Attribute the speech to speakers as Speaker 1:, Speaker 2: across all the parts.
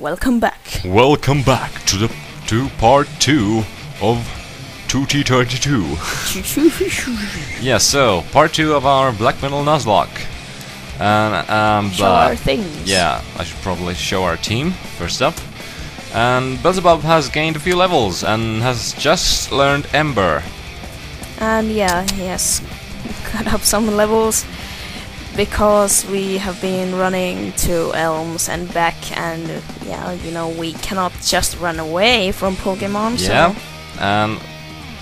Speaker 1: Welcome back.
Speaker 2: Welcome back to the to part two of 2T22. yeah, so part two of our black metal Nuzlocke. And um,
Speaker 1: Show
Speaker 2: but-
Speaker 1: our things.
Speaker 2: Yeah, I should probably show our team first up. And Beelzebub has gained a few levels and has just learned Ember.
Speaker 1: And yeah, he has cut up some levels because we have been running to Elms and back, and yeah, you know, we cannot just run away from Pokemon.
Speaker 2: Yeah,
Speaker 1: So
Speaker 2: and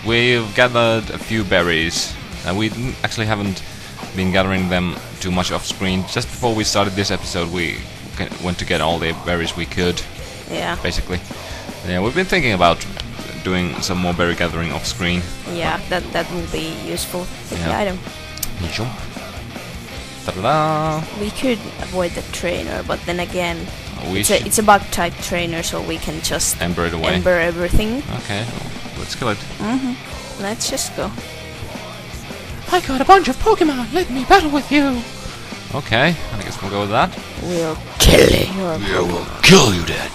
Speaker 2: we've gathered a few berries. And we actually haven't been gathering them too much off screen. Just before we started this episode, we went to get all the berries we could,
Speaker 1: yeah,
Speaker 2: basically. Yeah, we've been thinking about doing some more berry gathering off screen.
Speaker 1: yeah, that that will be useful with the
Speaker 2: Yeah.
Speaker 1: item. We could avoid the trainer, but then again,
Speaker 2: We
Speaker 1: it's a it's a bug type trainer, so we can just
Speaker 2: ember it away.
Speaker 1: ember everything.
Speaker 2: Okay, let's kill it.
Speaker 1: hmm Let's just go.
Speaker 3: I got a bunch of Pokemon. Let me battle with you.
Speaker 2: Okay, I guess we'll go with that.
Speaker 1: We'll kill your
Speaker 2: kill you dead.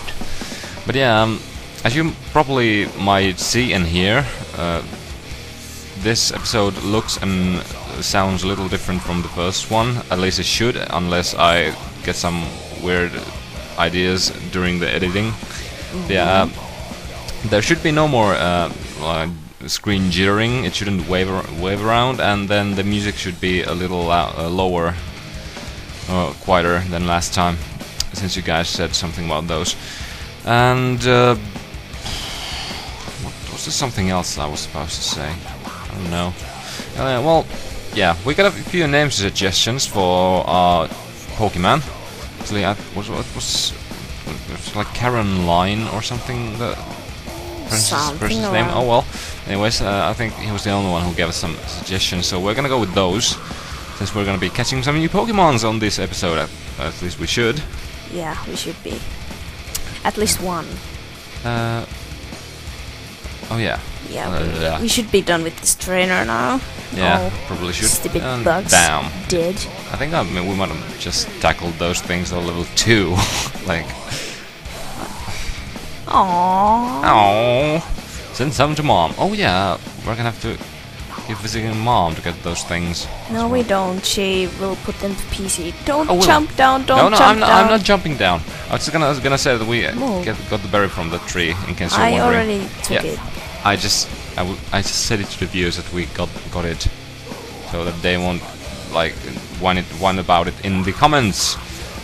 Speaker 2: But yeah, um, as you probably might see and hear, uh, this episode looks and sounds a little different from the first one. At least it should, unless I get some weird ideas during the editing. Yeah, uh, there should be no more uh, uh, screen jittering. It shouldn't wave wave around, and then the music should be a little lou- uh, lower, uh, quieter than last time, since you guys said something about those. And uh, what was there something else I was supposed to say? I don't know. Uh, well, yeah, we got a few name suggestions for our Pokemon. Actually, I, what, what was was like Karen Line or something? The person's, person's name. Oh well. Anyways, uh, I think he was the only one who gave us some suggestions, so we're gonna go with those. Since we're gonna be catching some new Pokemons on this episode, at, at least we should.
Speaker 1: Yeah, we should be. At least one.
Speaker 2: Uh, oh yeah.
Speaker 1: Yeah,
Speaker 2: Uh,
Speaker 1: we,
Speaker 2: yeah.
Speaker 1: we should be done with this trainer now.
Speaker 2: Yeah,
Speaker 1: Oh,
Speaker 2: probably should.
Speaker 1: Stupid
Speaker 2: And
Speaker 1: bugs.
Speaker 2: Damn.
Speaker 1: Did.
Speaker 2: I think I mean, we might have just tackled those things at level 2. like,
Speaker 1: Aww.
Speaker 2: oh, send some to mom. Oh yeah, we're gonna have to give visiting mom to get those things.
Speaker 1: No, we don't. She will put them to PC. Don't
Speaker 2: Oh, will
Speaker 1: jump down. Don't
Speaker 2: no, no,
Speaker 1: jump
Speaker 2: I'm not,
Speaker 1: down.
Speaker 2: I'm not jumping down. I was gonna, I was gonna say that we uh, get, got the berry from the tree, in case you're
Speaker 1: I
Speaker 2: wondering.
Speaker 1: already took
Speaker 2: Yeah.
Speaker 1: it.
Speaker 2: I just, I, w- I just said it to the viewers that we got got it, so that they won't like whine it whine about it in the comments.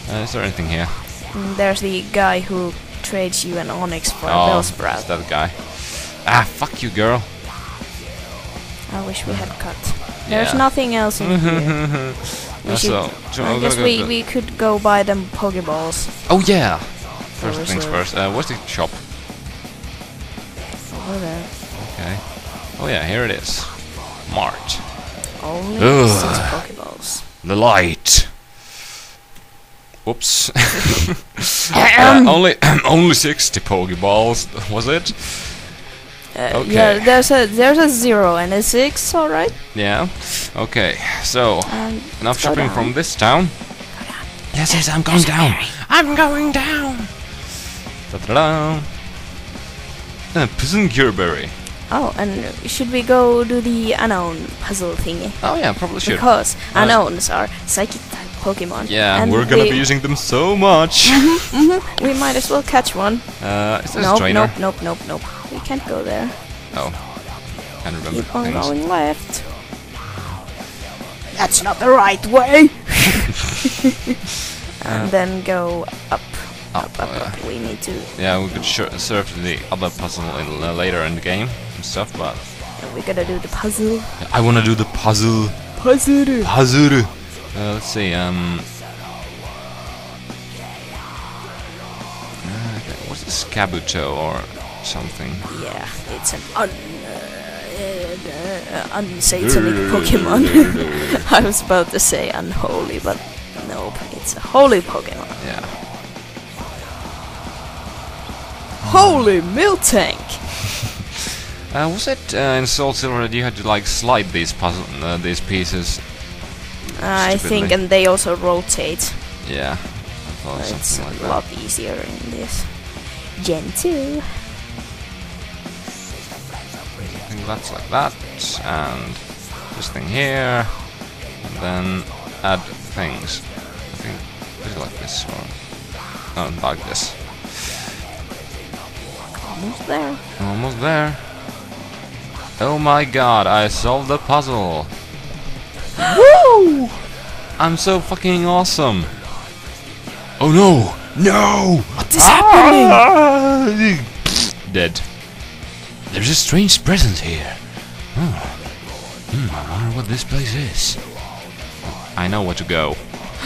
Speaker 2: Uh, is there anything here?
Speaker 1: Mm, There's the guy who trades you an Onix for a
Speaker 2: Oh, it's
Speaker 1: Bellsprout.
Speaker 2: that guy. Ah, fuck you, girl.
Speaker 1: I wish we had cut. There's
Speaker 2: Yeah.
Speaker 1: nothing else in here. We should,
Speaker 2: so
Speaker 1: I guess we, we could go buy them Pokeballs.
Speaker 2: Oh yeah. First things first. Uh, where's the shop?
Speaker 1: Over there.
Speaker 2: Okay. Oh yeah, here it is. Mart.
Speaker 1: Only
Speaker 2: Ugh.
Speaker 1: six Pokeballs.
Speaker 2: The light. Whoops. uh, only only 60 Pokeballs, was it?
Speaker 1: Uh,
Speaker 2: Okay.
Speaker 1: Yeah, there's a there's a zero and a six. All right.
Speaker 2: Yeah. Okay. So
Speaker 1: Um,
Speaker 2: enough
Speaker 1: let's go
Speaker 2: shipping
Speaker 1: down.
Speaker 2: from this town. Yes, yes, I'm going down.
Speaker 3: I'm going down.
Speaker 2: Da-da-da. Uh, Prison Gearberry.
Speaker 1: Oh, and should we go do the unknown puzzle thingy?
Speaker 2: Oh yeah, probably should.
Speaker 1: Because
Speaker 2: Uh,
Speaker 1: unknowns are psychic type Pokemon.
Speaker 2: Yeah,
Speaker 1: and
Speaker 2: we're gonna
Speaker 1: we,
Speaker 2: be using them so much.
Speaker 1: We might as well catch one.
Speaker 2: uh, is this a
Speaker 1: Nope,
Speaker 2: trainer?
Speaker 1: nope, nope, nope, nope. We can't go there.
Speaker 2: Oh, can't remember
Speaker 1: Keep on
Speaker 2: things.
Speaker 1: going left. That's not the right way. and then go up,
Speaker 2: Up,
Speaker 1: up, up,
Speaker 2: uh,
Speaker 1: up. We need to.
Speaker 2: Yeah, we could sh- serve the other puzzle in, uh, later in the game and stuff, but
Speaker 1: We gonna do the puzzle.
Speaker 2: I wanna do the puzzle.
Speaker 1: Puzzle.
Speaker 2: Puzzle. Uh, let's see. Um. uh, okay, what's this Kabuto or something?
Speaker 1: Yeah, it's an un. Uh, uh, unsatanic Pokemon. I was about to say unholy, but nope, it's a holy Pokemon.
Speaker 2: Yeah.
Speaker 1: Holy Miltank!
Speaker 2: Uh, was it uh, in Soul Silver that you had to like slide these puzzle uh, these pieces?
Speaker 1: I think, and they also rotate.
Speaker 2: Yeah.
Speaker 1: It's
Speaker 2: like
Speaker 1: a
Speaker 2: that.
Speaker 1: lot easier in this Gen 2.
Speaker 2: I think that's like that, and this thing here, and then add things. I think is like this or no, like this.
Speaker 1: Almost there.
Speaker 2: Almost there. Oh my god, I solved the puzzle. Woo! I'm so fucking awesome. Oh no! No!
Speaker 1: What is happening?
Speaker 2: Dead. There's a strange presence here. Oh. Hmm, I wonder what this place is. I know where to go.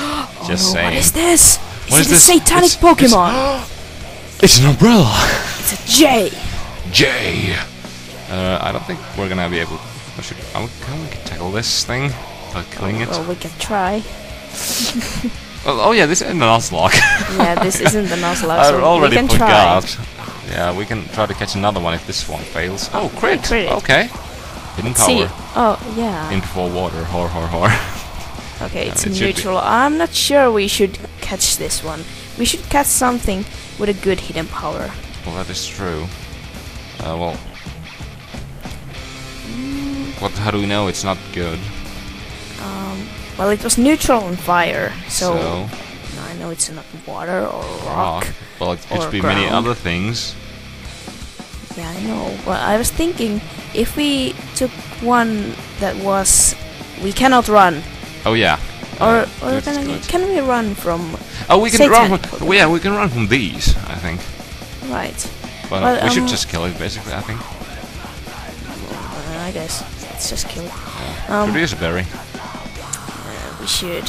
Speaker 2: Just
Speaker 1: Oh,
Speaker 2: saying.
Speaker 1: what is this?
Speaker 2: What
Speaker 1: is
Speaker 2: is
Speaker 1: it a
Speaker 2: this?
Speaker 1: satanic
Speaker 2: It's-
Speaker 1: Pokemon?
Speaker 2: It's an umbrella!
Speaker 1: It's a J.
Speaker 2: J. Uh, I don't think we're gonna be able. I should. I can we tackle this thing by killing it?
Speaker 1: Well, we can try.
Speaker 2: Oh, oh yeah, this is a Nuzlocke.
Speaker 1: Yeah, this isn't the Nuzlocke,
Speaker 2: I
Speaker 1: so
Speaker 2: already
Speaker 1: we can try.
Speaker 2: forgot. Yeah, we can try to catch another one if this one fails. Oh, crit!
Speaker 1: crit.
Speaker 2: Okay. Hidden
Speaker 1: See.
Speaker 2: power.
Speaker 1: Oh, yeah.
Speaker 2: In before water. Hor hor hor.
Speaker 1: Okay, it's
Speaker 2: it
Speaker 1: neutral. I'm not sure we should catch this one. We should catch something with a good hidden power.
Speaker 2: well, that is true. Uh, well. What? How do we know it's not good?
Speaker 1: Um, well, it was neutral on fire, so,
Speaker 2: So,
Speaker 1: I know it's not water or rock.
Speaker 2: rock. Well, it could be many other things.
Speaker 1: Yeah, I know. Well, I was thinking if we took one that was we cannot run,
Speaker 2: Oh yeah.
Speaker 1: or or
Speaker 2: good,
Speaker 1: can,
Speaker 2: good.
Speaker 1: can we run from
Speaker 2: Oh, we can
Speaker 1: Satan
Speaker 2: run. From, well, yeah, we can run from these. I think.
Speaker 1: right?
Speaker 2: But uh,
Speaker 1: Well,
Speaker 2: we should
Speaker 1: um,
Speaker 2: just kill it, basically. I think.
Speaker 1: I guess let's just kill. it.
Speaker 2: Yeah.
Speaker 1: Um,
Speaker 2: Produce a berry.
Speaker 1: Uh, we should.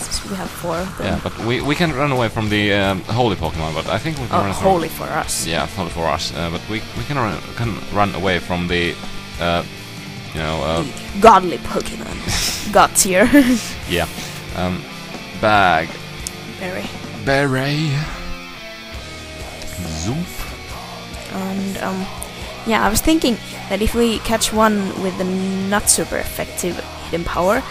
Speaker 1: Since we have four. of them.
Speaker 2: Yeah, but we we can run away from the um, holy Pokemon. But I think we can
Speaker 1: Oh,
Speaker 2: run. from-
Speaker 1: holy for us.
Speaker 2: Yeah, holy for us. Uh, but we we can run can run away from the, uh, you know, uh,
Speaker 1: The godly Pokemon. Gods here.
Speaker 2: yeah, um, bag
Speaker 1: Berry.
Speaker 2: berry. Zoop.
Speaker 1: And um, yeah, I was thinking that if we catch one with a not super effective hidden power,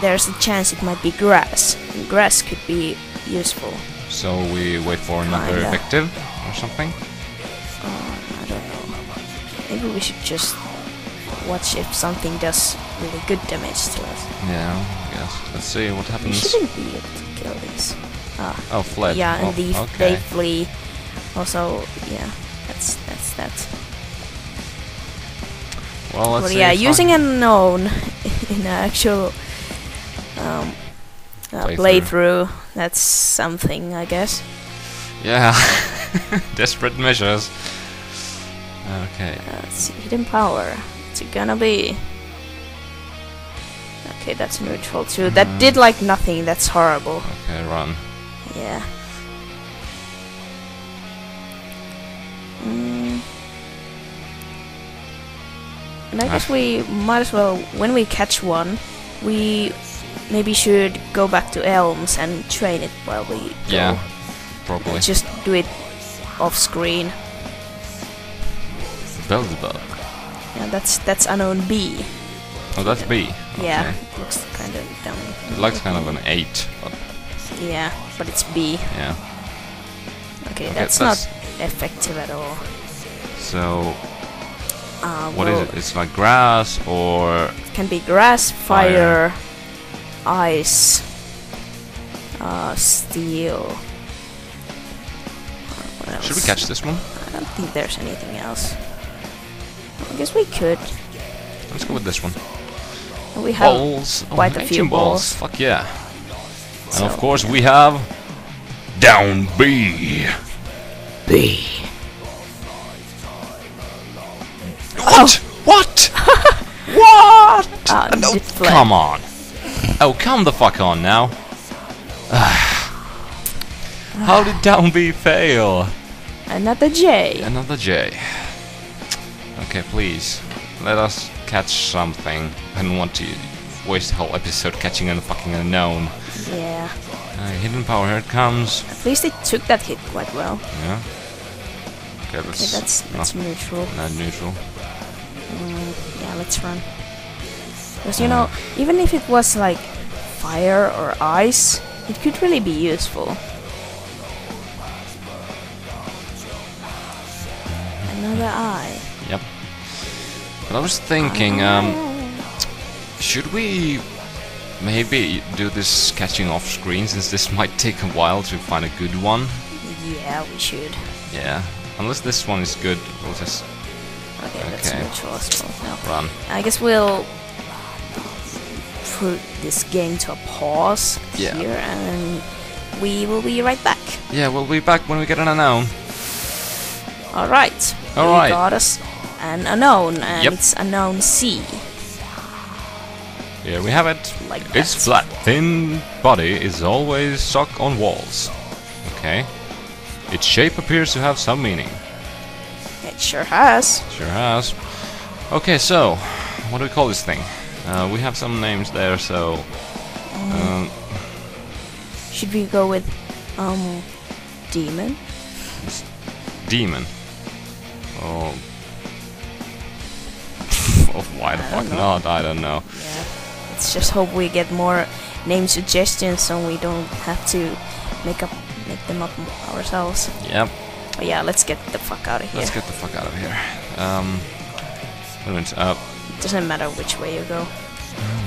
Speaker 1: there's a chance it might be grass. And grass could be useful.
Speaker 2: So we wait for another
Speaker 1: Kinda.
Speaker 2: effective or something.
Speaker 1: Uh, I don't know. Maybe we should just watch if something does really good damage to us.
Speaker 2: Yeah, I guess. Let's see what happens.
Speaker 1: We shouldn't be able to kill these. Ah,
Speaker 2: Oh, fled.
Speaker 1: yeah,
Speaker 2: Oh,
Speaker 1: and the,
Speaker 2: okay.
Speaker 1: they flee. Also, yeah, that's that's that.
Speaker 2: Well, let's
Speaker 1: But yeah, using a known in an actual um, uh,
Speaker 2: Playthrough.
Speaker 1: playthrough, that's something, I guess.
Speaker 2: Yeah. Desperate measures. Okay.
Speaker 1: Uh, let's see, hidden power. What's it gonna be? Okay, that's neutral too. That
Speaker 2: Mhm.
Speaker 1: did like nothing. That's horrible.
Speaker 2: Okay, run.
Speaker 1: Yeah. And I guess we might as well, when we catch one, we maybe should go back to Elms and train it while we go.
Speaker 2: Yeah, probably.
Speaker 1: Just do it off screen.
Speaker 2: Beelzebub.
Speaker 1: Yeah, that's that's unknown B.
Speaker 2: Oh, that's B.
Speaker 1: Yeah, it looks kind of dumb.
Speaker 2: It looks kind of an 8, but
Speaker 1: Yeah, but it's B.
Speaker 2: yeah.
Speaker 1: Okay,
Speaker 2: Okay,
Speaker 1: that's,
Speaker 2: that's-
Speaker 1: not effective at all.
Speaker 2: So,
Speaker 1: Uh,
Speaker 2: what is
Speaker 1: well,
Speaker 2: it? It's like grass or.
Speaker 1: can be grass,
Speaker 2: Fire.
Speaker 1: fire, ice, uh, steel. Uh, what else?
Speaker 2: Should we catch this one?
Speaker 1: I don't think there's anything else. I guess we could.
Speaker 2: Let's go with this one.
Speaker 1: We have
Speaker 2: balls. Oh,
Speaker 1: quite a few
Speaker 2: ancient
Speaker 1: balls.
Speaker 2: Fuck yeah. And of
Speaker 1: So-
Speaker 2: course we have. Down B.
Speaker 1: B.
Speaker 2: What? What? what?
Speaker 1: Ah,
Speaker 2: Uh, no, come on. Oh, come the fuck on now. How did down B fail?
Speaker 1: Another J.
Speaker 2: Another J. Okay, please. Let us catch something. I don't want to waste the whole episode catching a fucking unknown.
Speaker 1: Yeah.
Speaker 2: Uh, hidden power, here it comes.
Speaker 1: At least it took that hit quite well.
Speaker 2: Yeah. Okay,
Speaker 1: Okay,
Speaker 2: that's,
Speaker 1: that's that's
Speaker 2: not,
Speaker 1: neutral.
Speaker 2: not neutral.
Speaker 1: Mm, yeah, let's run. Because you know, even if it was like fire or ice, It could really be useful. Another eye.
Speaker 2: Yep. But I was thinking, um, should we maybe do this catching off screen since this might take a while to find a good one?
Speaker 1: Yeah, we should.
Speaker 2: Yeah. Unless this one is good, we'll just
Speaker 1: Okay,
Speaker 2: Okay.
Speaker 1: us now.
Speaker 2: run.
Speaker 1: I guess we'll put this game to a pause
Speaker 2: Yeah.
Speaker 1: here, and we will be right back.
Speaker 2: Yeah, we'll be back when we get an unknown.
Speaker 1: All right.
Speaker 2: All
Speaker 1: we got us an unknown, and
Speaker 2: Yep.
Speaker 1: it's unknown C.
Speaker 2: Here we have it.
Speaker 1: Like
Speaker 2: Its
Speaker 1: that.
Speaker 2: flat, thin body is always stuck on walls. Okay. Its shape appears to have some meaning.
Speaker 1: It sure has.
Speaker 2: Sure has. Okay, so what do we call this thing? Uh, we have some names there, so um,
Speaker 1: Should we go with um demon?
Speaker 2: demon. Oh. oh, why the fuck
Speaker 1: know.
Speaker 2: not? I don't know.
Speaker 1: Yeah. Let's just hope we get more name suggestions, so we don't have to make up make them up ourselves.
Speaker 2: Yep.
Speaker 1: But yeah, let's get the fuck out of here.
Speaker 2: Let's get the fuck out of here. Um. Minute. Uh,
Speaker 1: Doesn't matter which way you go.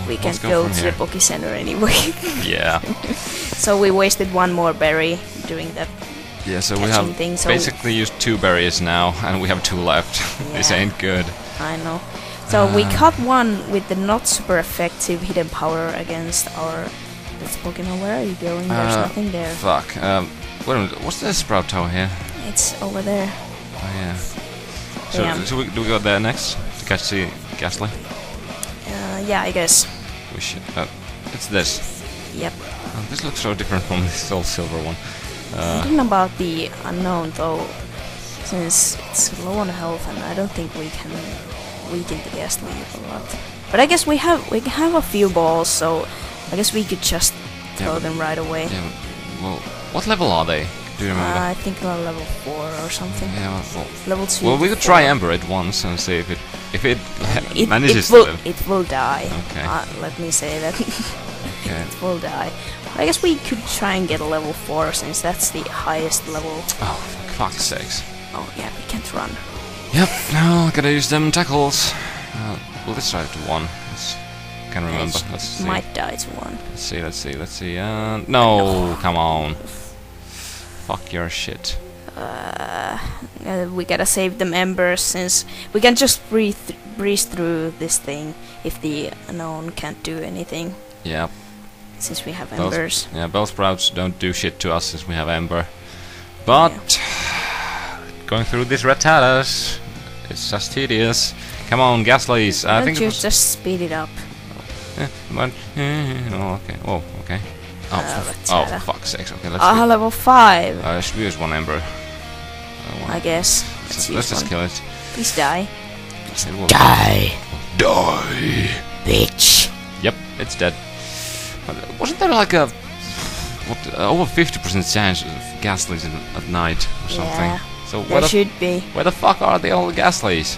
Speaker 1: We can't
Speaker 2: go
Speaker 1: go, to
Speaker 2: here.
Speaker 1: the Poke Center anyway.
Speaker 2: yeah.
Speaker 1: so we wasted one more berry doing that.
Speaker 2: Yeah, so we have
Speaker 1: things, so-
Speaker 2: basically used two berries now, and we have two left. this ain't good.
Speaker 1: I know. So we
Speaker 2: Ah.
Speaker 1: caught one with the not super effective hidden power against our. This Pokemon, where are you going? There's
Speaker 2: Uh,
Speaker 1: nothing there.
Speaker 2: Fuck. Um, wait a minute. What's the sprout tower here?
Speaker 1: It's over there.
Speaker 2: Oh yeah. So,
Speaker 1: Yeah.
Speaker 2: so we, do we go there next to catch the Gastly?
Speaker 1: Uh, yeah, I guess.
Speaker 2: We should. Uh, it's this.
Speaker 1: Yep.
Speaker 2: Oh, this looks so different from this old silver one. Uh,
Speaker 1: Thinking about the unknown though, since it's low on health, and I don't think we can weaken the gastly a lot. But I guess we have we have a few balls, so I guess we could just throw
Speaker 2: yeah,
Speaker 1: them right away.
Speaker 2: Yeah, well, what level are they? Do you remember?
Speaker 1: Uh, I think they're level 4 or something.
Speaker 2: Yeah, well,
Speaker 1: level 2.
Speaker 2: Well, we could
Speaker 1: four.
Speaker 2: try Ember at once and see if it if it,
Speaker 1: it
Speaker 2: manages
Speaker 1: it will,
Speaker 2: to live.
Speaker 1: It will die.
Speaker 2: Okay.
Speaker 1: Uh, let me say that.
Speaker 2: okay.
Speaker 1: It will die. I guess we could try and get a level 4 since that's the highest level.
Speaker 2: Oh, fuck sakes.
Speaker 1: Oh, yeah, we can't run.
Speaker 2: Yep, now gotta use them tackles. Uh, well, let's try to 1 can remember. Let's see.
Speaker 1: Might die to one.
Speaker 2: Let's see, let's see, let's see. Uh, no, come on. Fuck your shit.
Speaker 1: Uh, uh, we gotta save the embers since we can just breathe th breeze through this thing if the unknown can't do anything.
Speaker 2: Yeah.
Speaker 1: Since we have embers.
Speaker 2: yeah, Bellsprouts don't do shit to us since we have ember. But yeah. going through these Rattatas, it's just tedious. Come on,
Speaker 1: Gastlys.
Speaker 2: I think
Speaker 1: you just speed it up
Speaker 2: eh, but, eh, oh, okay. Oh, okay. Oh,
Speaker 1: Uh,
Speaker 2: for,
Speaker 1: let's
Speaker 2: oh, for fuck's sakes. Okay, let's.
Speaker 1: Ah,
Speaker 2: do-
Speaker 1: level five.
Speaker 2: uh, should we use one ember? Uh, one-
Speaker 1: I guess.
Speaker 2: let's,
Speaker 1: Let's,
Speaker 2: let's
Speaker 1: use
Speaker 2: just kill it.
Speaker 1: Please die.
Speaker 2: It will
Speaker 3: Die,
Speaker 2: die.
Speaker 3: bitch.
Speaker 2: Yep, it's dead. But wasn't there like a what uh, over fifty percent chance of gastlys at, at night or something?
Speaker 1: Yeah,
Speaker 2: So
Speaker 1: There
Speaker 2: where the,
Speaker 1: should be.
Speaker 2: where the fuck are the old gastlys?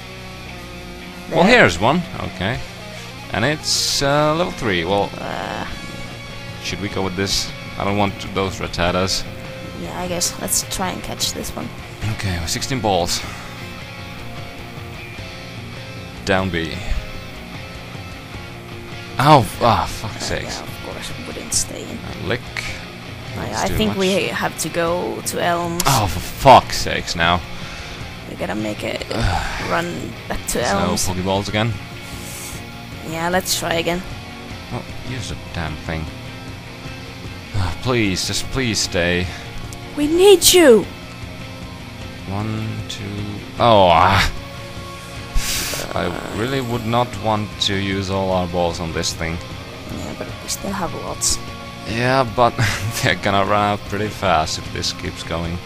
Speaker 2: Well,
Speaker 1: There.
Speaker 2: here's one. Okay, and it's uh, level three. Well,
Speaker 1: Uh,
Speaker 2: should we go with this? I don't want those Rattatas.
Speaker 1: yeah, I guess. Let's try and catch this one.
Speaker 2: Okay, 16 balls. Down B. Oh, ah, fuck's
Speaker 1: Uh,
Speaker 2: sakes.
Speaker 1: yeah, of course, wouldn't stay in.
Speaker 2: Uh, lick. That's
Speaker 1: I, I think
Speaker 2: much.
Speaker 1: we have to go to Elms.
Speaker 2: Oh, for fuck's sakes now.
Speaker 1: We gotta make a run back to Elms.
Speaker 2: Pokeballs again.
Speaker 1: Yeah, let's try again.
Speaker 2: Oh, use the damn thing. Ah, please, just please stay.
Speaker 1: We need you!
Speaker 2: One, two. Oh, ah. I really would not want to use all our balls on this thing.
Speaker 1: Yeah, but we still have lots.
Speaker 2: Yeah, but they're gonna run out pretty fast if this keeps going.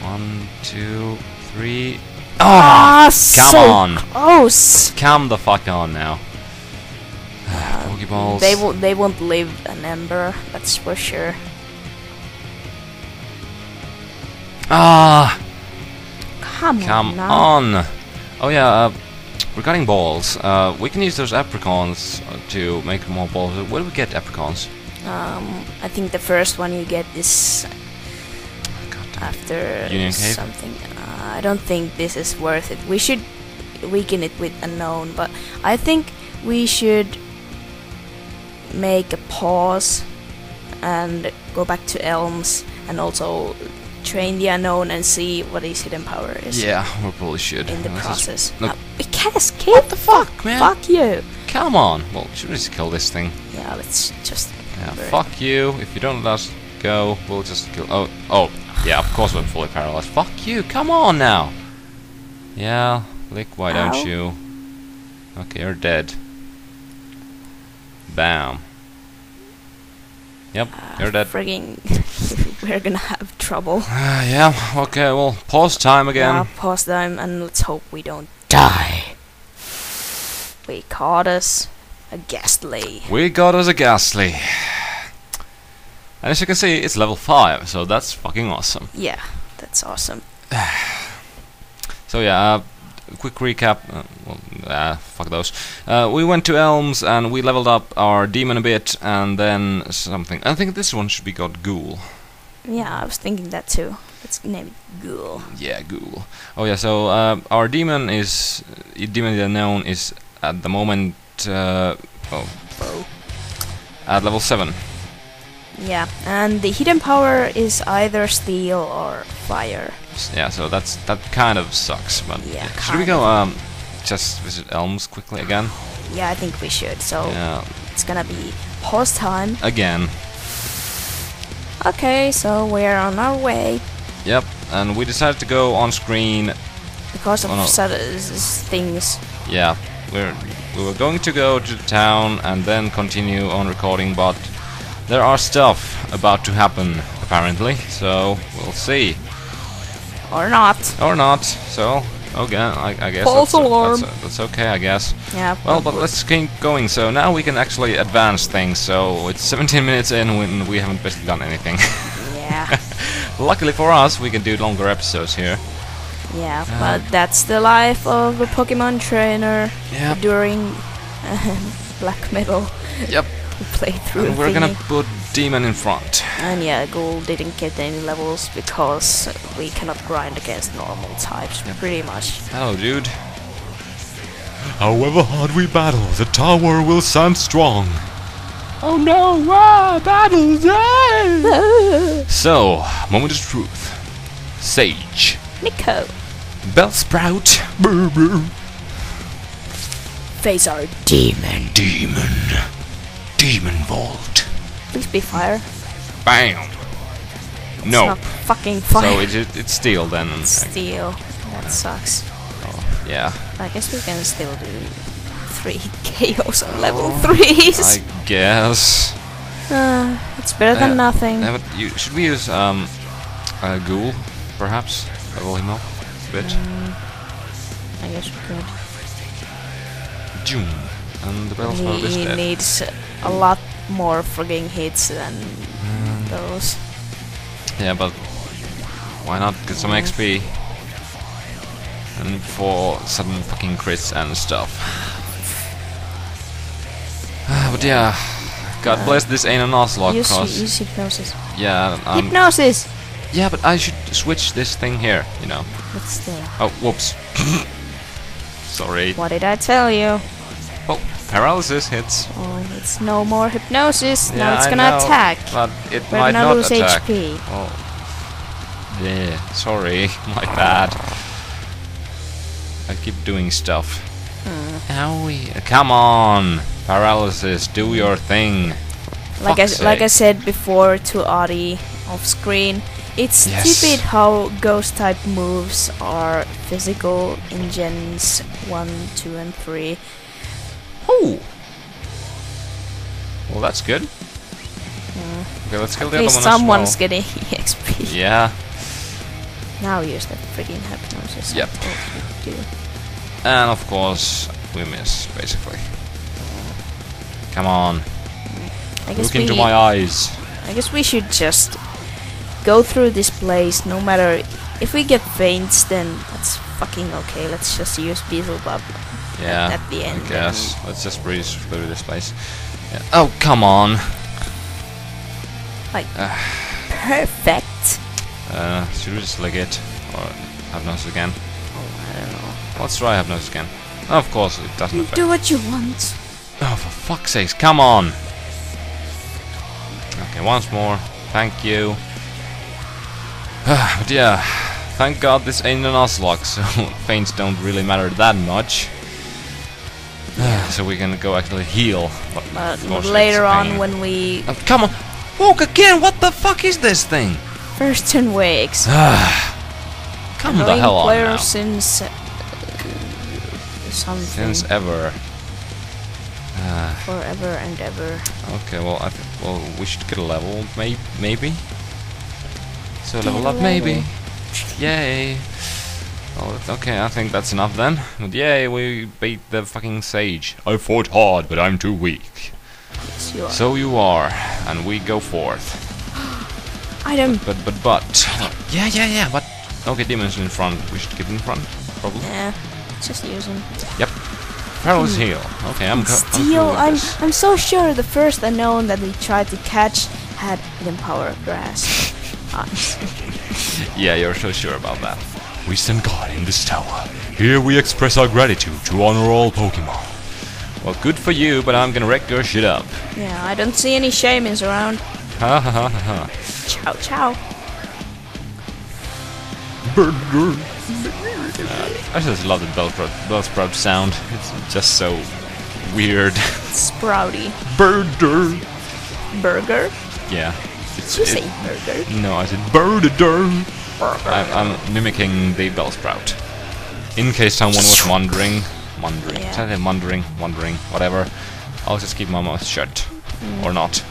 Speaker 2: One, two, three. Ah! come
Speaker 1: so
Speaker 2: on.
Speaker 1: close!
Speaker 2: Come the fuck on now. Pokeballs.
Speaker 1: They won't. They won't live an ember. That's for sure.
Speaker 2: Ah!
Speaker 1: Come,
Speaker 2: Come
Speaker 1: on now.
Speaker 2: on! Oh yeah, uh, regarding balls, uh, we can use those apricorns uh, to make more balls. Where do we get apricorns?
Speaker 1: Um, I think the first one you get is after
Speaker 2: Union
Speaker 1: something. Uh, I don't think this is worth it. We should weaken it with unknown, but I think we should make a pause and go back to Elms and also train the unknown and see what his hidden power is
Speaker 2: Yeah, we probably should.
Speaker 1: in the process.
Speaker 2: look.
Speaker 1: Uh, because what the
Speaker 2: fuck, man?
Speaker 1: Fuck you!
Speaker 2: Come on! Well, should we just kill this thing?
Speaker 1: Yeah, let's just.
Speaker 2: Yeah, fuck you. If you don't let us go, we'll just kill. Oh, oh, yeah, of course we're fully paralyzed. Fuck you, come on now! Yeah, Lick, why
Speaker 1: Ow.
Speaker 2: don't you? Okay, you're dead. Bam. Yep, you're dead.
Speaker 1: Frigging, we're gonna have trouble.
Speaker 2: Ah, yeah, okay, well, pause time again.
Speaker 1: Yeah, pause time, and let's hope we don't die. We caught us a gastly.
Speaker 2: We got us a Gastly. And as you can see, it's level 5, so that's fucking awesome.
Speaker 1: Yeah, that's awesome.
Speaker 2: So yeah, uh, quick recap. Uh, well, uh, fuck those. Uh, we went to Elms and we leveled up our demon a bit, and then something. I think this one should be called Ghoul.
Speaker 1: Yeah, I was thinking that too. Let's name it Ghoul.
Speaker 2: Yeah, Ghoul. Oh yeah, so uh, our demon is uh, demon the unknown is at the moment uh, oh
Speaker 1: Oh.
Speaker 2: at level seven.
Speaker 1: Yeah, and the hidden power is either steel or fire.
Speaker 2: Yeah, so that's that kind of sucks. But
Speaker 1: Yeah,
Speaker 2: should we go um just visit Elms quickly again?
Speaker 1: Yeah, I think we should. So
Speaker 2: Yeah,
Speaker 1: it's gonna be pause time.
Speaker 2: again.
Speaker 1: Okay, so we're on our way
Speaker 2: Yep, and we decided to go on screen
Speaker 1: because of
Speaker 2: Oh, no.
Speaker 1: sud- s- s- things.
Speaker 2: Yeah, we're we were going to go to the town and then continue on recording, but there are stuff about to happen apparently, so we'll see
Speaker 1: Or not.
Speaker 2: or not. So okay, I, I guess
Speaker 1: False
Speaker 2: that's,
Speaker 1: alarm.
Speaker 2: That's, that's okay, I guess.
Speaker 1: Yeah.
Speaker 2: Well, but let's keep going. So now we can actually advance things. So it's 17 minutes in when we haven't basically done anything.
Speaker 1: Yeah.
Speaker 2: Luckily for us, we can do longer episodes here.
Speaker 1: Yeah,
Speaker 2: Uh,
Speaker 1: but that's the life of a Pokemon trainer
Speaker 2: Yep.
Speaker 1: during Black Metal
Speaker 2: Yep.
Speaker 1: playthrough.
Speaker 2: And we're gonna put Demon in front.
Speaker 1: And yeah, Ghoul didn't get any levels because we cannot grind against normal types,
Speaker 2: Yep.
Speaker 1: pretty much.
Speaker 2: Hello, dude.
Speaker 4: However hard we battle, the tower will stand strong.
Speaker 3: Oh no! Ah, battles! Ah!
Speaker 2: So, moment of truth. Sage.
Speaker 1: Nico,
Speaker 2: Bellsprout.
Speaker 4: Brr, brr.
Speaker 1: face our demon.
Speaker 4: Demon. Demon Vault.
Speaker 1: Please be fire.
Speaker 2: Bam. No.
Speaker 1: not fucking fire.
Speaker 2: So it, it, it's steel then.
Speaker 1: It's Steel. That sucks.
Speaker 2: Yeah.
Speaker 1: I guess we can still do three chaos on level threes.
Speaker 2: I guess.
Speaker 1: Uh, it's better than
Speaker 2: Uh,
Speaker 1: nothing.
Speaker 2: Yeah, but you, should we use um, a ghoul, perhaps? Level him up a bit.
Speaker 1: I guess we could.
Speaker 2: June. And the Bellsprout is
Speaker 1: He
Speaker 2: dead.
Speaker 1: needs a lot more frigging hits than
Speaker 2: Mm.
Speaker 1: those.
Speaker 2: Yeah, but why not get some XP? And for some fucking crits and stuff. But yeah, God bless this ain't an Nuzlocke,
Speaker 1: Use,
Speaker 2: cause
Speaker 1: use hypnosis.
Speaker 2: yeah, I'm,
Speaker 1: hypnosis!
Speaker 2: yeah, but I should switch this thing here, you know.
Speaker 1: But still.
Speaker 2: Oh, whoops. Sorry.
Speaker 1: What did I tell you?
Speaker 2: Paralysis hits.
Speaker 1: Oh, it's no more hypnosis. now it's
Speaker 2: I
Speaker 1: gonna
Speaker 2: know,
Speaker 1: attack.
Speaker 2: But it
Speaker 1: We're
Speaker 2: might
Speaker 1: gonna
Speaker 2: not
Speaker 1: lose
Speaker 2: attack.
Speaker 1: HP.
Speaker 2: Oh. Yeah, sorry, my bad. I keep doing stuff. Owie. Uh, Come on! Paralysis, do your thing.
Speaker 1: Like I,
Speaker 2: Fuck's
Speaker 1: like I said before to Adi off screen, it's
Speaker 2: Yes.
Speaker 1: stupid how ghost type moves are physical in gens 1, 2, and 3.
Speaker 2: Oh! Well, that's good.
Speaker 1: Hmm.
Speaker 2: Okay, let's kill
Speaker 1: At
Speaker 2: the other
Speaker 1: least
Speaker 2: one
Speaker 1: someone's
Speaker 2: well.
Speaker 1: getting XP.
Speaker 2: Yeah,
Speaker 1: Now use that freaking hypnosis.
Speaker 2: Yep. And of course, we miss, basically. Come on,
Speaker 1: I guess
Speaker 2: look into my eyes.
Speaker 1: I guess we should just go through this place. No matter if we get faints, then that's fucking okay. Let's just use Beelzebub
Speaker 2: Yeah,
Speaker 1: at the end.
Speaker 2: I guess. Let's just breeze through this place. Yeah. Oh, come on.
Speaker 1: like perfect.
Speaker 2: Uh, should we just lick it? Or have nose again?
Speaker 1: Oh, I don't know.
Speaker 2: Let's try have nose again. Of course, it doesn't affect.
Speaker 1: Do what you want.
Speaker 2: Oh, for fuck's sakes, come on! Okay, once more. Thank you. but yeah, thank god this ain't an Nuzlocke, so faints don't really matter that much. So we can go actually heal. But,
Speaker 1: later on, when we
Speaker 2: Oh, come on! Walk again! What the fuck is this thing?
Speaker 1: first 10 weeks,
Speaker 2: Come the hell on
Speaker 1: player
Speaker 2: now.
Speaker 1: since uh, something
Speaker 2: Since ever. Ah,
Speaker 1: forever and ever.
Speaker 2: okay, well, I think well we should get a level, may maybe. So level up, maybe. Yay! Okay, I think that's enough then. But yay, we beat the fucking sage.
Speaker 4: I fought hard, but I'm too weak.
Speaker 1: Are.
Speaker 2: So you are, and we go forth.
Speaker 1: I don't.
Speaker 2: But but but. Yeah yeah yeah. But okay, demons in front. We should get in front, probably.
Speaker 1: Yeah, just use them.
Speaker 2: Yep. Paralyze heal. Hmm. Okay, I'm. co- I'm
Speaker 1: I'm. I'm so sure the first unknown that we tried to catch had hidden power of grass. Nice. Ah.
Speaker 2: Yeah, you're so sure about that.
Speaker 4: We stand guard in this tower. Here we express our gratitude to honor all Pokemon.
Speaker 2: Well, good for you, but I'm gonna wreck your shit up.
Speaker 1: Yeah, I don't see any shamans around.
Speaker 2: Ha ha ha ha ha.
Speaker 1: Ciao, ciao.
Speaker 4: Burger.
Speaker 2: Uh, I just love the Bellsprout, Bellsprout sound. It's just so weird.
Speaker 1: Sprouty.
Speaker 4: Burger.
Speaker 1: Burger?
Speaker 2: yeah.
Speaker 1: Did
Speaker 2: It's,
Speaker 1: you
Speaker 2: it-
Speaker 1: say burger?
Speaker 2: No, I said
Speaker 4: Burger.
Speaker 2: I'm, I'm mimicking the Bellsprout. In case someone was wondering, wondering,
Speaker 1: Yeah.
Speaker 2: I say wondering, wondering, whatever. I'll just keep my mouth shut, mm. or not.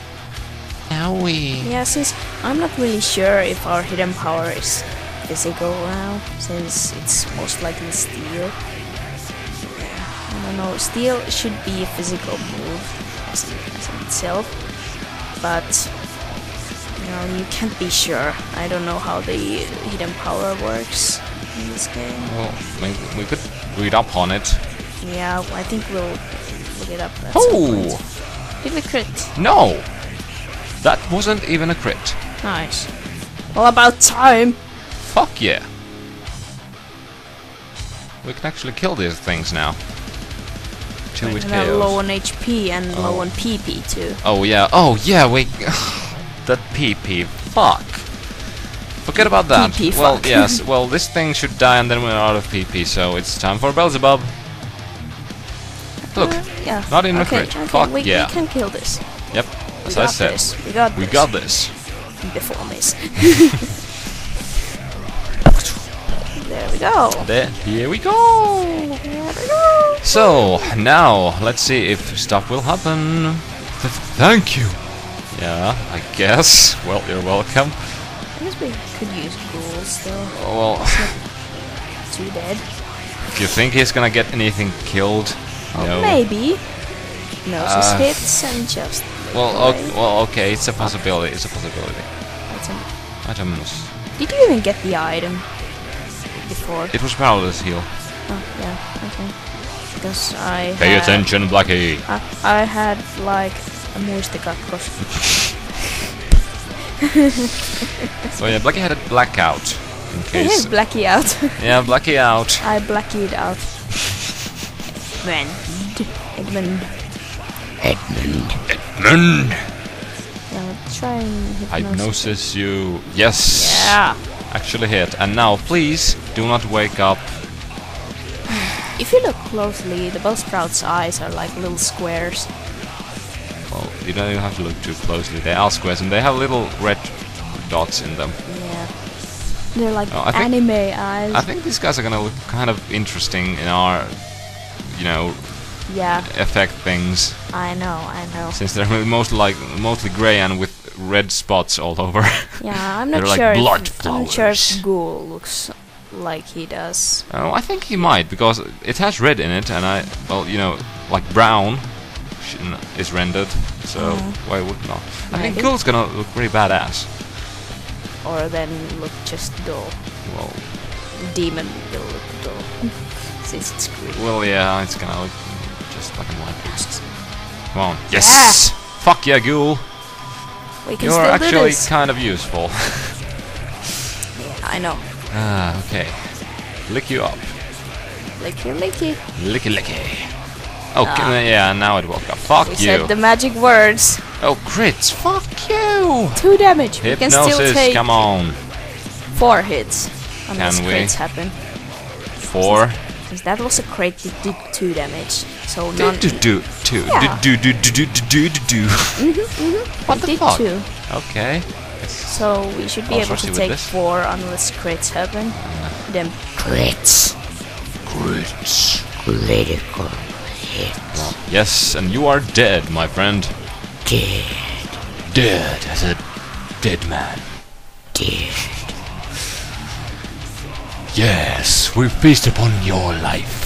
Speaker 3: Owie.
Speaker 1: Yeah, since I'm not really sure if our hidden power is physical now, since it's most likely steel. I don't know. Steel should be a physical move as, as in itself, but you you can't be sure. I don't know how the hidden power works in this game.
Speaker 2: Well, maybe we could read up on it.
Speaker 1: Yeah, I think we'll look it up.
Speaker 2: Oh!
Speaker 1: Did we crit?
Speaker 2: No! That wasn't even a crit.
Speaker 1: Nice. Well, about time.
Speaker 2: Fuck yeah! We can actually kill these things now. Two with
Speaker 1: And they're low on HP and low
Speaker 2: Oh.
Speaker 1: on PP too.
Speaker 2: Oh yeah, oh yeah, we... that PP, fuck. Forget about that.
Speaker 1: PP,
Speaker 2: well,
Speaker 1: fuck.
Speaker 2: yes, well this thing should die and then we're out of PP, so it's time for Beelzebub. Look,
Speaker 1: Uh, yeah.
Speaker 2: not in a
Speaker 1: okay,
Speaker 2: crit.
Speaker 1: Okay,
Speaker 2: Fuck
Speaker 1: we,
Speaker 2: yeah.
Speaker 1: we can kill this.
Speaker 2: yep,
Speaker 1: We
Speaker 2: as I
Speaker 1: got
Speaker 2: said.
Speaker 1: this. We got
Speaker 2: We
Speaker 1: this.
Speaker 2: got this.
Speaker 1: before this. there we go.
Speaker 2: There, here we go!
Speaker 1: There we go.
Speaker 2: So, now, let's see if stuff will happen.
Speaker 4: Th- thank you.
Speaker 2: Yeah, I guess. Well, you're welcome.
Speaker 1: I guess we could use ghouls though.
Speaker 2: Oh well,
Speaker 1: Too dead.
Speaker 2: do you think he's gonna get anything killed? No.
Speaker 1: Maybe. Noses
Speaker 2: Uh,
Speaker 1: hits and just.
Speaker 2: Well, okay, well, okay, it's a possibility. It's a possibility.
Speaker 1: Item.
Speaker 2: Items.
Speaker 1: Did you even get the item before?
Speaker 2: It was powerless heal.
Speaker 1: Oh, yeah. Okay. Because I.
Speaker 4: Pay attention, Blackie.
Speaker 1: I, I had like a muistikakkos.
Speaker 2: So yeah, Blackie had a blackout. In case.
Speaker 1: Blackie out.
Speaker 2: yeah, Blackie out.
Speaker 1: I blackied out. Edmond. Edmond.
Speaker 4: Edmond.
Speaker 1: Yeah, try and hypnosis.
Speaker 2: Hypnosis you. Yes.
Speaker 1: Yeah.
Speaker 2: Actually hit. And now, please do not wake up.
Speaker 1: If you look closely, the Bellsprout's eyes are like little squares.
Speaker 2: You don't even have to look too closely. They are squares and they have little red dots in them.
Speaker 1: Yeah. They're like
Speaker 2: Oh, I think-
Speaker 1: anime eyes.
Speaker 2: I think these guys are gonna look kind of interesting in our, you know,
Speaker 1: yeah,
Speaker 2: effect things.
Speaker 1: I know, I know.
Speaker 2: Since they're most like mostly gray and with red spots all over.
Speaker 1: Yeah, I'm not
Speaker 2: They're like
Speaker 1: sure.
Speaker 2: blood
Speaker 1: if, I'm not sure if
Speaker 2: flowers.
Speaker 1: Ghoul looks like he does.
Speaker 2: oh, I think he might because it has red in it, and I, well, you know, like brown is rendered. So
Speaker 1: Mm.
Speaker 2: why would not? I think
Speaker 1: Maybe.
Speaker 2: Ghoul's gonna look pretty badass.
Speaker 1: Or then look just dull.
Speaker 2: Well,
Speaker 1: Demon will look dull. Since it's green.
Speaker 2: well, yeah, it's gonna look just and white.
Speaker 1: Yes.
Speaker 2: Come on, yes! Fuck yeah, Ghoul!
Speaker 1: We can
Speaker 2: You're actually
Speaker 1: this.
Speaker 2: kind of useful.
Speaker 1: yeah, I know.
Speaker 2: ah, okay. Lick you up.
Speaker 1: Licky licky.
Speaker 2: Licky licky. Okay, ah. yeah, now it woke up. Fuck
Speaker 1: We
Speaker 2: you.
Speaker 1: said the magic words.
Speaker 2: Oh, crits. Fuck you.
Speaker 1: Two damage. we can still
Speaker 2: Hypnosis,
Speaker 1: take
Speaker 2: come on.
Speaker 1: four hits. Unless
Speaker 2: Can we?
Speaker 1: crits happen.
Speaker 2: Four.
Speaker 1: Because that was a crit that did two damage. So
Speaker 2: Do
Speaker 1: none.
Speaker 2: do do two.
Speaker 1: Yeah.
Speaker 2: Do do do do do do do do. Mm-hmm, mm-hmm.
Speaker 1: What
Speaker 2: the
Speaker 1: did
Speaker 2: fuck?
Speaker 1: two.
Speaker 2: Okay.
Speaker 1: So we should be
Speaker 2: I'll
Speaker 1: able to take four unless crits happen. Uh, then crits.
Speaker 4: Crits.
Speaker 5: Critical
Speaker 2: Well, yes, and you are dead, my friend.
Speaker 5: dead,
Speaker 4: Dead as a dead man.
Speaker 5: dead.
Speaker 4: Yes, we feast upon your life.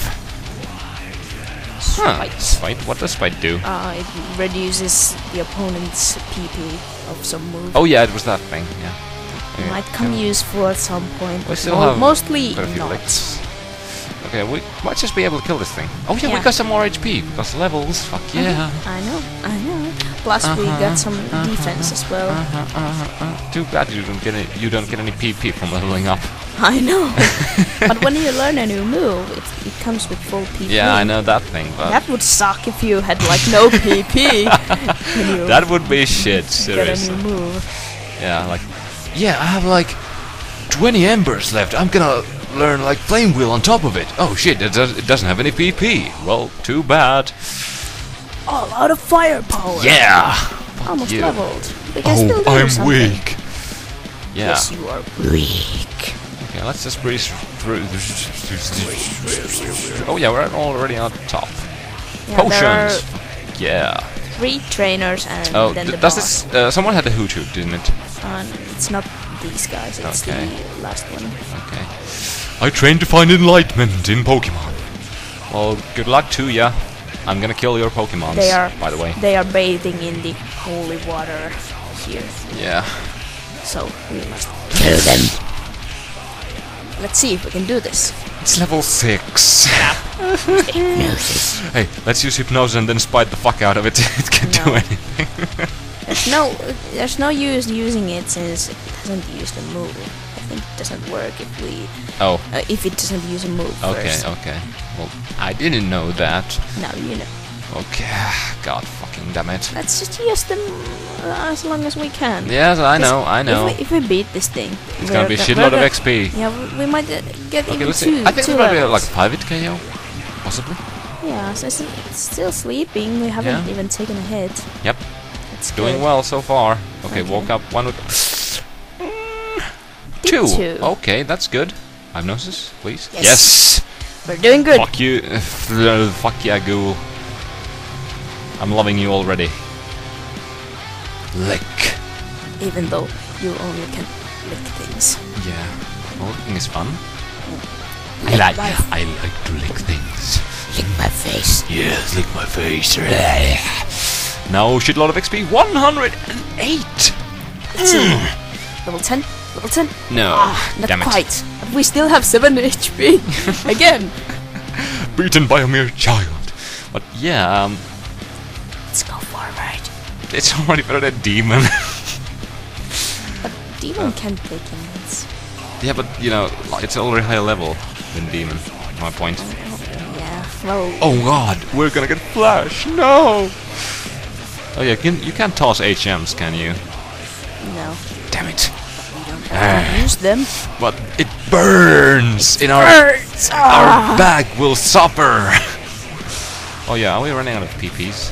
Speaker 2: Huh.
Speaker 1: Spite.
Speaker 2: Spite. What does spite do?
Speaker 1: Uh, it reduces the opponent's PP of some move.
Speaker 2: Oh yeah, it was that thing. Yeah.
Speaker 1: It
Speaker 2: Yeah,
Speaker 1: might come
Speaker 2: yeah.
Speaker 1: useful at some point.
Speaker 2: We still
Speaker 1: mo-
Speaker 2: have
Speaker 1: mostly
Speaker 2: quite a few
Speaker 1: not.
Speaker 2: licks. Okay, we might just be able to kill this thing. Oh yeah, we got some more HP because levels. Fuck yeah.
Speaker 1: I know, I know. Plus we
Speaker 2: Uh-huh,
Speaker 1: got some defense as well.
Speaker 2: Uh-huh, uh-huh, uh. Too bad you don't get any, you don't get any PP from leveling up.
Speaker 1: I know. but when you learn a new move, it, it comes with full PP.
Speaker 2: Yeah, I know that thing, but
Speaker 1: That would suck if you had like no PP.
Speaker 2: that would be shit. Seriously. Yeah, like
Speaker 4: Yeah, I have like 20 embers left. I'm gonna learn like flame wheel on top of it.
Speaker 2: oh shit, it, does, it doesn't have any PP. Well, too bad.
Speaker 1: All out of firepower.
Speaker 2: Yeah.
Speaker 1: Almost
Speaker 2: you.
Speaker 1: leveled. We can still do
Speaker 4: Oh, I'm
Speaker 1: something.
Speaker 4: weak.
Speaker 2: Yeah.
Speaker 1: Yes, you are.
Speaker 5: Weak.
Speaker 2: Okay, let's just breeze through. Oh yeah, we're already on top.
Speaker 1: Yeah,
Speaker 2: Potions. Yeah.
Speaker 1: three trainers and
Speaker 2: Oh,
Speaker 1: then the
Speaker 2: does
Speaker 1: boss.
Speaker 2: this? Uh, someone had a Hoothoot, didn't it?
Speaker 1: Uh, it's not these guys. It's
Speaker 2: Okay.
Speaker 1: the last one.
Speaker 2: Okay.
Speaker 4: I trained to find enlightenment in Pokemon.
Speaker 2: Well, good luck to ya. I'm gonna kill your Pokemons.
Speaker 1: They are-
Speaker 2: by the way.
Speaker 1: They are bathing in the holy water here.
Speaker 2: Yeah.
Speaker 1: So we must.
Speaker 5: Kill them.
Speaker 1: Let's see if we can do this.
Speaker 2: It's level six.
Speaker 5: Hypnosis.
Speaker 2: hey, let's use hypnosis and then spite the fuck out of it. it can't do anything.
Speaker 1: There's no, there's no use using it since it hasn't used a move. It doesn't work if we,
Speaker 2: Oh.
Speaker 1: uh, if it doesn't use a move
Speaker 2: Okay.
Speaker 1: first.
Speaker 2: Okay. Well, I didn't know that.
Speaker 1: Now you know.
Speaker 2: Okay. God fucking damn it.
Speaker 1: Let's just use them uh, as long as we can.
Speaker 2: Yes, I know. I know.
Speaker 1: If we, if we beat this thing,
Speaker 2: It's gonna be a shitload of XP.
Speaker 1: Yeah, we, we might uh, get
Speaker 2: Okay,
Speaker 1: even
Speaker 2: let's
Speaker 1: two.
Speaker 2: see. I think
Speaker 1: two
Speaker 2: be
Speaker 1: levels.
Speaker 2: like 5 hit KO. Possibly.
Speaker 1: Yeah, so it's, it's still sleeping. We haven't
Speaker 2: Yeah.
Speaker 1: even taken a hit.
Speaker 2: Yep.
Speaker 1: It's
Speaker 2: Doing
Speaker 1: good.
Speaker 2: well so far. Okay,
Speaker 1: Okay.
Speaker 2: woke up one with. Two.
Speaker 1: two.
Speaker 2: Okay, that's good. Hypnosis, please.
Speaker 1: Yes. We're doing good.
Speaker 2: Fuck you. Fuck yeah, ghoul. I'm loving you already. Lick.
Speaker 1: Even though you only can lick things.
Speaker 2: Yeah. Well, licking is fun.
Speaker 4: I like, I like to lick things.
Speaker 5: Lick my face.
Speaker 4: Yes, lick my face.
Speaker 2: Now, shitload of XP. 108!
Speaker 1: Let's see. Hmm. Level 10. 10.
Speaker 2: No.
Speaker 1: Ah, not
Speaker 2: damn it.
Speaker 1: quite. But we still have 7 HP. Again.
Speaker 4: Beaten by a mere child.
Speaker 2: But yeah, um,
Speaker 1: Let's go forward.
Speaker 2: it's already better than Demon.
Speaker 1: But Demon can take hits.
Speaker 2: yeah, but you know, it's already higher level than Demon. My point.
Speaker 1: Yeah. Well,
Speaker 2: Oh god, we're gonna get Flash! No! Oh yeah, can, you can't toss HMs, can you?
Speaker 1: no.
Speaker 2: Damn it.
Speaker 1: Don't use them.
Speaker 2: But it burns! In our!
Speaker 1: Ah.
Speaker 2: our back will suffer! oh yeah, are we running out of PPs?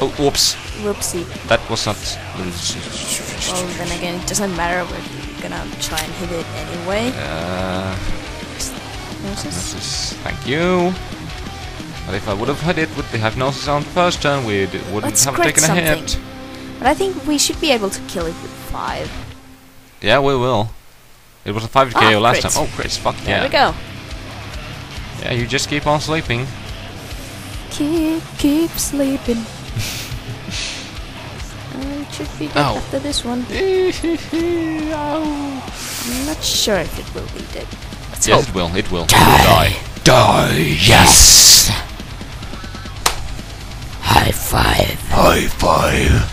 Speaker 2: Oh, whoops.
Speaker 1: Whoopsie.
Speaker 2: That was not...
Speaker 1: Well, then again, it doesn't matter. We're gonna try and hit it anyway.
Speaker 2: Uh,
Speaker 1: hypnosis.
Speaker 2: Thank you. But if I would have hit it with the hypnosis on the first turn, we wouldn't
Speaker 1: Let's
Speaker 2: have taken a hit.
Speaker 1: something. But I think we should be able to kill it with 5.
Speaker 2: Yeah, we will. It was a 5
Speaker 1: Ah,
Speaker 2: KO last
Speaker 1: crits.
Speaker 2: time. Oh, Chris, fuck
Speaker 1: There
Speaker 2: yeah.
Speaker 1: we go.
Speaker 2: Yeah, you just keep on sleeping.
Speaker 1: Keep, keep sleeping. Uh, it should be dead
Speaker 2: Ow.
Speaker 1: after this one. I'm not sure if it will be dead. Let's
Speaker 2: yes,
Speaker 1: hope.
Speaker 2: it will. It will. It will die.
Speaker 4: Die, yes!
Speaker 5: High five.
Speaker 4: High five.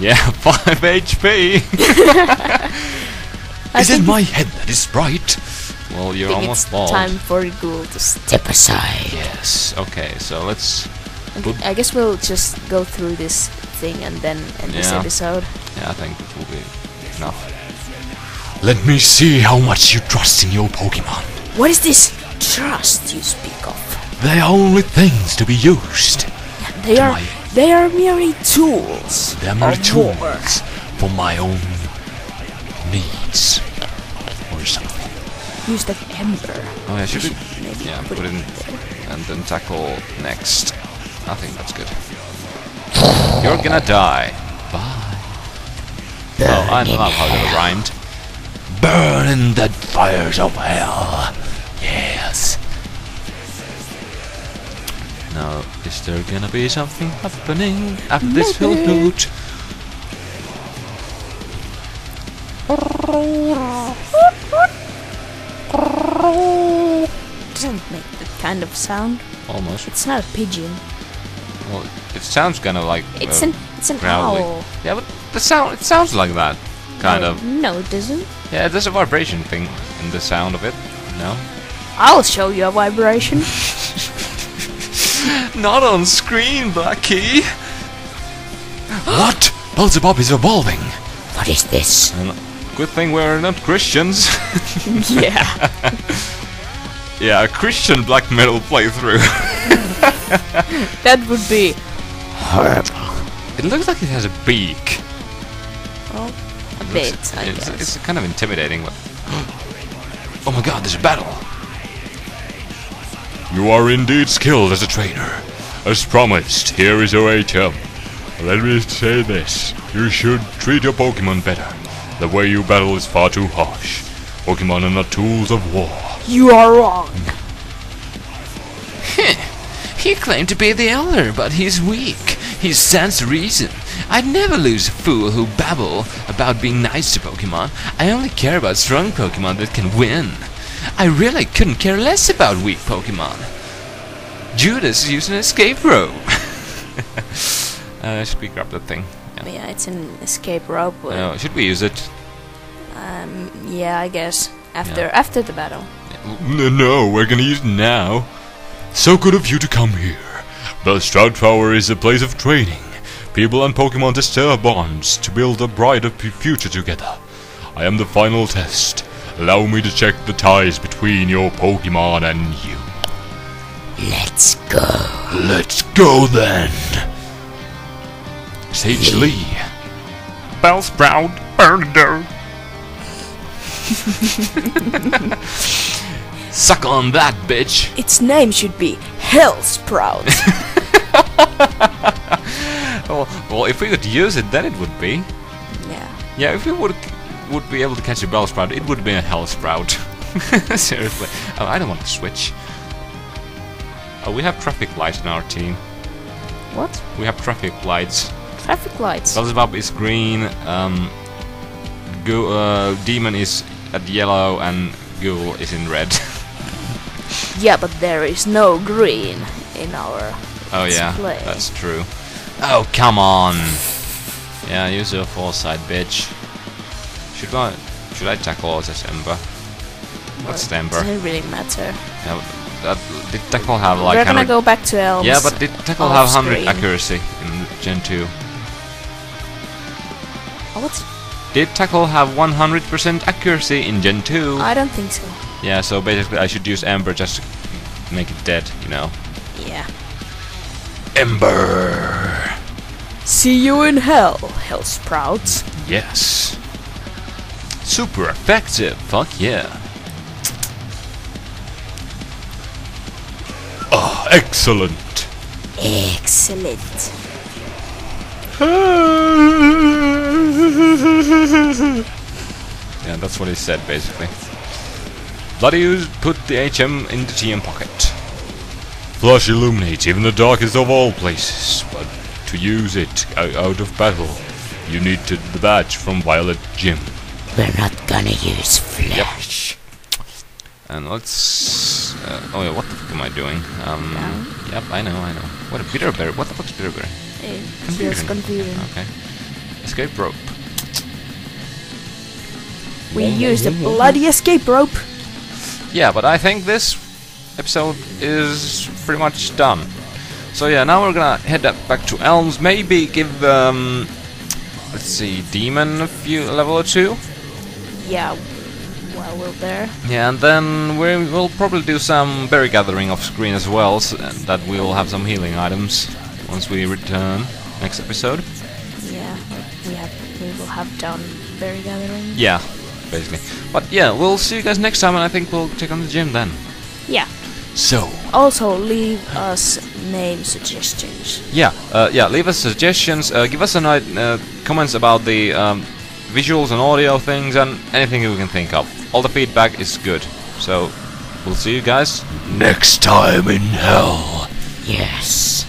Speaker 2: Yeah, 5 HP!
Speaker 4: Is it my head that is right?
Speaker 2: well, you're almost
Speaker 1: it's
Speaker 2: bald.
Speaker 1: time for Ghoul to step.
Speaker 5: Aside.
Speaker 2: Yes, okay, so let's... Good.
Speaker 1: I guess we'll just go through this thing and then end this episode.
Speaker 2: Yeah, I think it will be enough.
Speaker 4: Let me see how much you trust in your Pokemon.
Speaker 1: What is this trust you speak of?
Speaker 4: They are only things to be used.
Speaker 1: They are they are merely tools.
Speaker 4: They are mere
Speaker 1: of war.
Speaker 4: tools for my own needs. Or something.
Speaker 1: Use that ember.
Speaker 2: Oh yeah, should we...
Speaker 1: Maybe
Speaker 2: Yeah,
Speaker 1: put
Speaker 2: put
Speaker 1: it
Speaker 2: in...
Speaker 1: there.
Speaker 2: And then tackle next. I think that's good. You're gonna die. Bye. Oh, I love how that rhymed.
Speaker 4: Burn in the fires of hell.
Speaker 2: Now, is there gonna be something happening after this hill?
Speaker 1: Doesn't make that kind of sound.
Speaker 2: Almost.
Speaker 1: It's not a pigeon.
Speaker 2: Well, it sounds kind of like.
Speaker 1: It's
Speaker 2: uh,
Speaker 1: an it's an
Speaker 2: growly.
Speaker 1: owl.
Speaker 2: Yeah, but the sound. It sounds like that. Kind
Speaker 1: no,
Speaker 2: of.
Speaker 1: No, it doesn't.
Speaker 2: Yeah, there's a vibration thing in the sound of it. No.
Speaker 1: I'll show you a vibration.
Speaker 2: Not on screen, Blackie.
Speaker 4: What? Beelzebub is evolving.
Speaker 5: What is this?
Speaker 2: And good thing we're not Christians.
Speaker 1: yeah.
Speaker 2: yeah, a Christian black metal playthrough.
Speaker 1: That would be
Speaker 5: Horrible.
Speaker 2: it looks like it has a beak.
Speaker 1: well, a
Speaker 2: It
Speaker 1: bit,
Speaker 2: looks-
Speaker 1: I
Speaker 2: it's,
Speaker 1: guess.
Speaker 2: it's kind of intimidating, but
Speaker 4: Oh my god, there's a battle. You are indeed skilled as a trainer. As promised, here is your HM. Let me say this. You should treat your Pokemon better. The way you battle is far too harsh. Pokemon are not tools of war.
Speaker 1: You are wrong.
Speaker 3: He claimed to be the elder, but he's weak. He stands reason. I'd never lose a fool who babble about being nice to Pokemon. I only care about strong Pokemon that can win. I really couldn't care less about weak Pokemon. Judas used an escape rope.
Speaker 2: uh, should we grab that thing? Yeah.
Speaker 1: Yeah, it's an escape rope.
Speaker 2: Uh, should we use it?
Speaker 1: Um, yeah, I guess after after the battle.
Speaker 4: No, no, we're gonna use it now. So good of you to come here. The Sprout Tower is a place of training. People and Pokemon their bonds to build a brighter future together. I am the final test. Allow me to check the ties between your Pokemon and you.
Speaker 5: Let's go.
Speaker 4: Let's go then. Sage Li.
Speaker 2: Bellsprout, Burner.
Speaker 3: Suck on that, bitch.
Speaker 1: Its name should be Hellsprout.
Speaker 2: Well, well, if we could use it, then it would be.
Speaker 1: yeah.
Speaker 2: Yeah, if we would would be able to catch a Bellsprout, it would be a Hellsprout. Seriously. Oh, I don't want to switch. Oh, we have traffic lights in our team.
Speaker 1: What?
Speaker 2: We have traffic lights.
Speaker 1: Traffic lights.
Speaker 2: Beelzebub is green, um, Ghoul, uh, Demon is at yellow, and Ghoul is in red.
Speaker 1: Yeah, but there is no green in our.
Speaker 2: oh yeah,
Speaker 1: Display.
Speaker 2: that's true. Oh, come on! Yeah, use your foresight, bitch. Should I, should I tackle or this Ember? What's the Ember?
Speaker 1: Doesn't really matter.
Speaker 2: Yeah, uh, that, did tackle have like
Speaker 1: We're gonna go back to Elms.
Speaker 2: Yeah, but did tackle have 100
Speaker 1: screen.
Speaker 2: accuracy in Gen 2?
Speaker 1: Oh, what?
Speaker 2: Did tackle have 100% accuracy in Gen 2?
Speaker 1: I don't think so.
Speaker 2: Yeah, so basically I should use Ember just to make it dead, you know.
Speaker 1: Yeah.
Speaker 4: Ember.
Speaker 1: See you in hell, Hell Sprouts.
Speaker 2: Yes. Super effective, fuck yeah.
Speaker 4: Ah, excellent.
Speaker 1: Excellent.
Speaker 2: Yeah, that's what he said basically. Bloody put the HM in the TM pocket.
Speaker 4: Flash illuminates even the darkest of all places, but to use it out of battle, you need to, the badge from Violet Gym.
Speaker 5: We're not gonna use Flash. Yep.
Speaker 2: And let's. Uh, oh yeah, what the fuck am I doing? Um. Yep, I know, I know. What a bitterberry. What the fuck's bitterberry?
Speaker 1: It
Speaker 2: Confusion.
Speaker 1: feels confusing.
Speaker 2: Okay. escape rope.
Speaker 1: We used a bloody escape rope.
Speaker 2: Yeah, but I think this episode is pretty much done. So yeah, now we're gonna head up back to Elms. Maybe give um, let's see, Demon a few level or two.
Speaker 1: Yeah, while we're there.
Speaker 2: Yeah, and then we will probably do some berry gathering off screen as well, so that we will have some healing items once we return next episode.
Speaker 1: Yeah, we have we will have done berry gathering.
Speaker 2: Yeah, basically. But yeah, we'll see you guys next time, and I think we'll check on the gym then.
Speaker 1: Yeah.
Speaker 2: So
Speaker 1: Also, leave us name suggestions.
Speaker 2: yeah, uh, yeah, leave us suggestions, uh, give us an i- uh, comments about the um, visuals and audio things, and anything you can think of. All the feedback is good. So we'll see you guys
Speaker 4: Next time in hell.
Speaker 5: Yes.